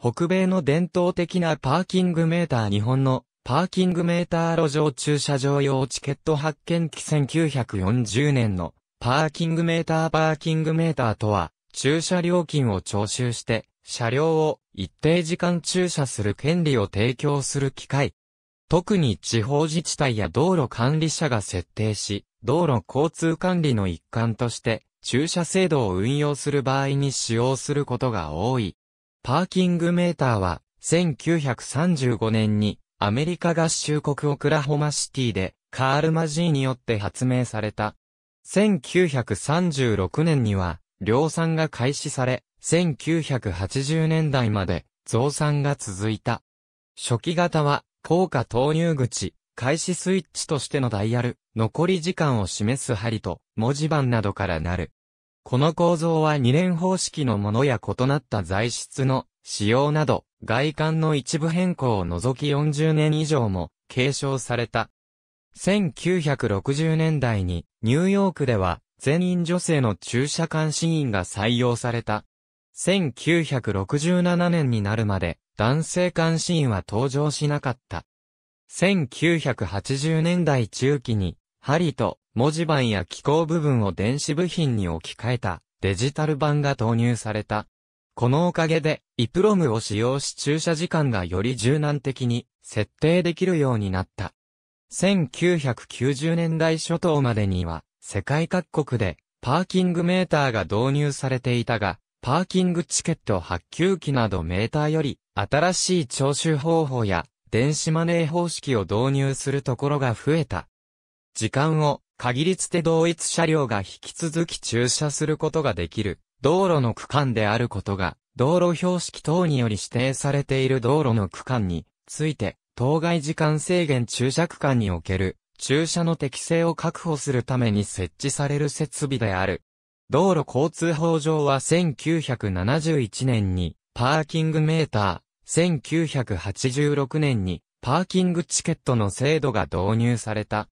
北米の伝統的なパーキングメーター日本のパーキングメーター路上駐車場用チケット発見機1940年のパーキングメーターパーキングメーターとは駐車料金を徴収して車両を一定時間駐車する権利を提供する機械。特に地方自治体や道路管理者が設定し、道路交通管理の一環として駐車制度を運用する場合に使用することが多い。パーキングメーターは1935年にアメリカ合衆国オクラホマシティでカール・マジーによって発明された。1936年には量産が開始され、1980年代まで増産が続いた。初期型は効果投入口、開始スイッチとしてのダイヤル、残り時間を示す針と文字盤などからなる。この構造は二連方式のものや異なった材質の使用など、外観の一部変更を除き40年以上も継承された。1960年代にニューヨークでは全員女性の駐車監視員が採用された。1967年になるまで男性監視員は登場しなかった。1980年代中期に針と文字盤や機構部分を電子部品に置き換えたデジタル版が投入された。このおかげで、イプロムを使用し駐車時間がより柔軟的に設定できるようになった。1990年代初頭までには、世界各国でパーキングメーターが導入されていたが、パーキングチケット発給機などメーターより新しい徴収方法や電子マネー方式を導入するところが増えた。時間を限りつて同一車両が引き続き駐車することができる道路の区間であることが、道路標識等により指定されている道路の区間について、当該時間制限駐車区間における駐車の適正を確保するために設置される設備である。道路交通法上は1971年にパーキングメーター、1986年にパーキングチケットの制度が導入された。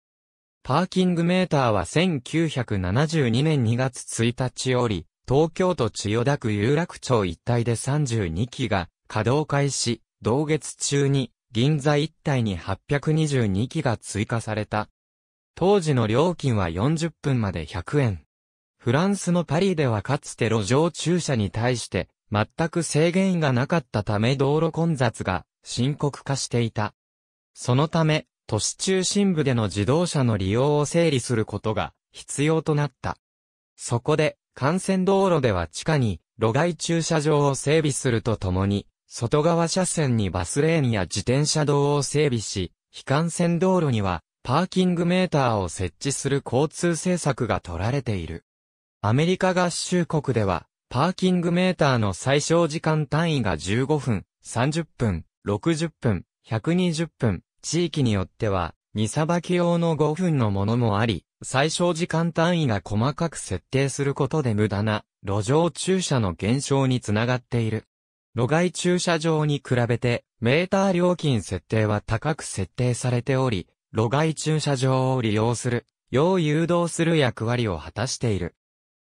パーキングメーターは1972年2月1日より東京都千代田区有楽町一帯で32機が稼働開始、同月中に銀座一帯に822機が追加された。当時の料金は40分まで100円。フランスのパリではかつて路上駐車に対して全く制限がなかったため道路混雑が深刻化していた。そのため、都市中心部での自動車の利用を整理することが必要となった。そこで、幹線道路では地下に路外駐車場を整備するとともに、外側車線にバスレーンや自転車道を整備し、非幹線道路にはパーキングメーターを設置する交通政策が取られている。アメリカ合衆国では、パーキングメーターの最小時間単位が15分、30分、60分、120分、地域によっては、荷さばき用の5分のものもあり、最小時間単位が細かく設定することで無駄な路上駐車の減少につながっている。路外駐車場に比べてメーター料金設定は高く設定されており、路外駐車場を利用する、要誘導する役割を果たしている。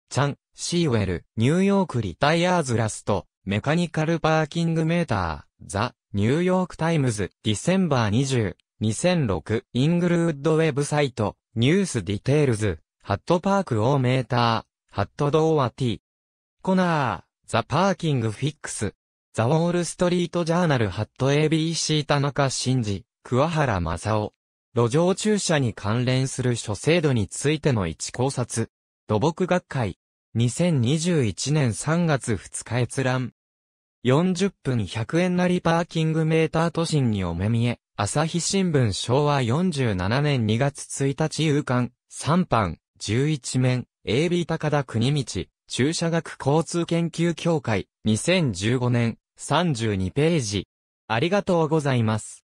Chan、Sewell、New York Retires Last、Mechanical Parking Meter、The、New York Times、December 20、2006、Inglewood ウェブサイト、 News Details、ハット Park-O-Meter、ハット Doherty。Conor、The Parking Fix、The Wall Street Journal ハット ABC 田中真二、桑原正夫。路上駐車に関連する諸制度についての一考察。土木学会。2021年3月2日閲覧。40分100円なりパーキングメーター都心にお目見え。朝日新聞昭和47年2月1日夕刊、3版、11面、AB 高田国道、駐車学交通研究協会、2015年、32ページ。ありがとうございます。